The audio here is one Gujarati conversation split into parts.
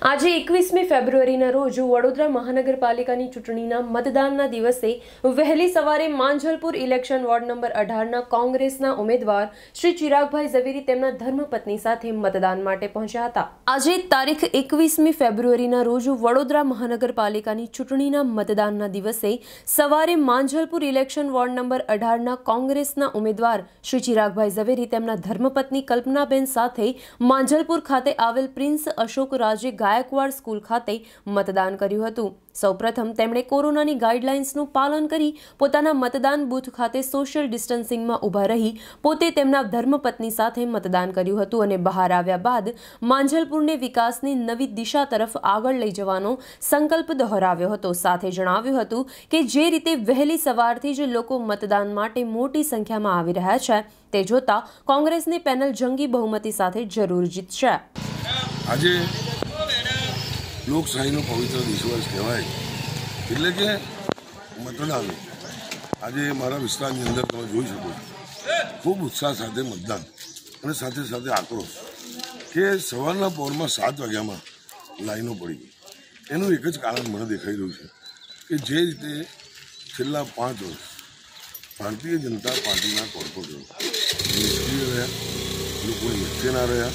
આજે એકવીસમી ફેબ્રુઆરીના રોજ વડોદરા મહાનગરપાલિકાની ચૂંટણીના મતદાનના દિવસે વહેલી સવારે માંજલપુર ઇલેક્શન વોર્ડ નંબર અઢારના કોંગ્રેસના ઉમેદવાર શ્રી ચિરાગભાઈ ઝવેરી તેમના ધર્મપત્ની સાથે મતદાન માટે પહોંચ્યા હતા. આજે તારીખ એકવીસમી ફેબ્રુઆરીના રોજ વડોદરા મહાનગરપાલિકાની ચૂંટણીના મતદાનના દિવસે સવારે માંજલપુર ઇલેક્શન વોર્ડ નંબર અઢારના કોંગ્રેસના ઉમેદવાર શ્રી ચિરાગભાઈ ઝવેરી તેમના ધર્મપત્ની કલ્પનાબેન સાથે માંજલપુર ખાતે આવેલ પ્રિન્સ અશોક રાજે ગાયકવાડ સ્કૂલ ખાતે મતદાન કર્યું હતું. સૌપ્રથમ તેમણે કોરોનાની ગાઈડલાઇન્સનું પાલન કરી પોતાના મતદાન બૂથ ખાતે સોશિયલ ડિસ્ટન્સિંગમાં ઊભા રહી પોતે તેમના ધર્મપત્ની સાથે મતદાન કર્યું હતું અને બહાર આવ્યા બાદ માંજલપુરને વિકાસની નવી દિશા તરફ આગળ લઈ જવાનો સંકલ્પ દોહરાવ્યો હતો. સાથે જણાવ્યું હતું કે જે રીતે વહેલી સવારથી જ લોકો મતદાન માટે મોટી સંખ્યામાં આવી રહ્યા છે, તે જોતા કોંગ્રેસની પેનલ જંગી બહુમતી સાથે જરૂર જીતશે. આજે લોકશાહીનો પવિત્ર દિવસ કહેવાય. એટલે કે મતદાન આજે મારા વિસ્તારની અંદર તમે જોઈ શકો છો. ખૂબ ઉત્સાહ સાથે મતદાન અને સાથે સાથે આક્રોશ કે સવારના પોરમાં સાત વાગ્યામાં લાઈનો પડી ગઈ. એનું એક જ કારણ મને દેખાઈ રહ્યું છે કે જે રીતે છેલ્લા પાંચ વર્ષ ભારતીય જનતા પાર્ટીના કોર્પોરેટરો નિષ્ક્રિય રહ્યા, લોકોની વચ્ચે રહ્યા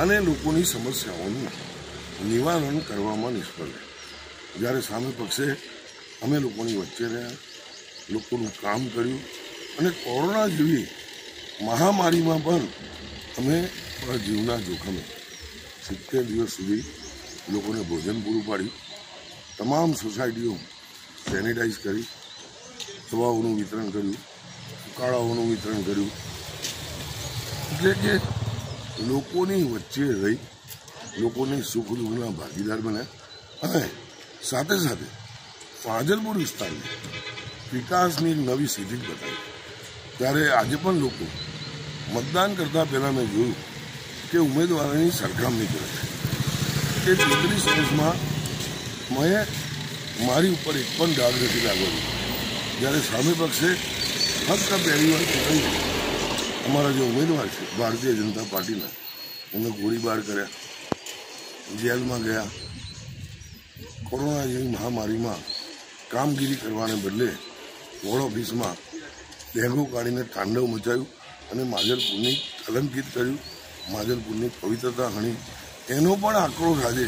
અને લોકોની સમસ્યાઓનું નિવારણ કરવામાં નિષ્ફળ રહ્યા જ્યારે સામે પક્ષે અમે લોકોની વચ્ચે રહ્યા, લોકોનું કામ કર્યું અને કોરોના જેવી મહામારીમાં પણ અમે જીવના જોખમે સિત્તેર દિવસ સુધી લોકોને ભોજન પૂરું પાડ્યું, તમામ સોસાયટીઓ સેનિટાઈઝ કરી દવાઓનું વિતરણ કર્યું, ઉકાળાઓનું વિતરણ કર્યું. એટલે કે લોકોની વચ્ચે રહી લોકોની સુખ દુઃખના ભાગીદાર બન્યા અને સાથે સાથે ફાજલપુર વિસ્તારને વિકાસની નવી સિદ્ધિ બતાવી. ત્યારે આજે પણ લોકો મતદાન કરતા પહેલાં મેં જોયું કે ઉમેદવારોની સરખામણી કરે છે. કે ચૂંટણી વર્ષમાં મેં મારી ઉપર એક પણ ડાઘ નથી લાગેલો જ્યારે સામે પક્ષે ફક્ત પહેલી વાર ચૂંટણી અમારા જે ઉમેદવાર છે, ભારતીય જનતા પાર્ટીના, એમને ગોળીબાર કર્યા. જેલમાં ગયા. કોરોના જેવી મહામારીમાં કામગીરી કરવાને બદલે વોર્ડ ઓફિસમાં ડેંગુ કાઢીને તાંડવ મચાવ્યું અને માજલપુરની કલંકિત કર્યું. માજલપુરની પવિત્રતા હણી એનો પણ આક્રોશ આજે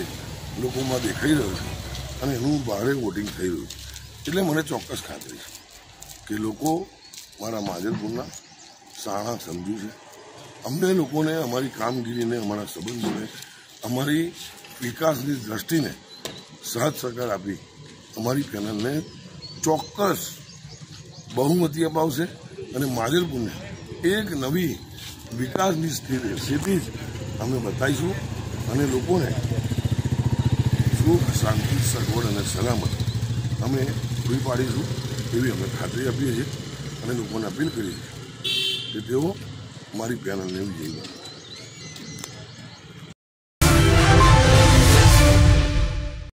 લોકોમાં દેખાઈ રહ્યો છે અને એનું ભારે વોટિંગ થઈ રહ્યું એટલે મને ચોક્કસ ખાતરી છે કે લોકો મારા માજલપુરના સારા સમજુ છે. અમને લોકોને અમારી કામગીરીને, અમારા સંબંધોને અમારી વિકાસની દ્રષ્ટિને સાથ સહકાર આપી અમારી પેનલને ચોક્કસ બહુમતી અપાવશે અને માજલપુરને એક નવી વિકાસની સ્થિતિ સ્થિતિ જ અમે બતાવીશું અને લોકોને સુખ, શાંતિ, સગવડ અને સલામત અમે પૂરી પાડીશું એવી અમે ખાતરી આપીએ છીએ અને લોકોને અપીલ કરીએ છીએ કે તેઓ મારી પેનલને વિજયી બનાવે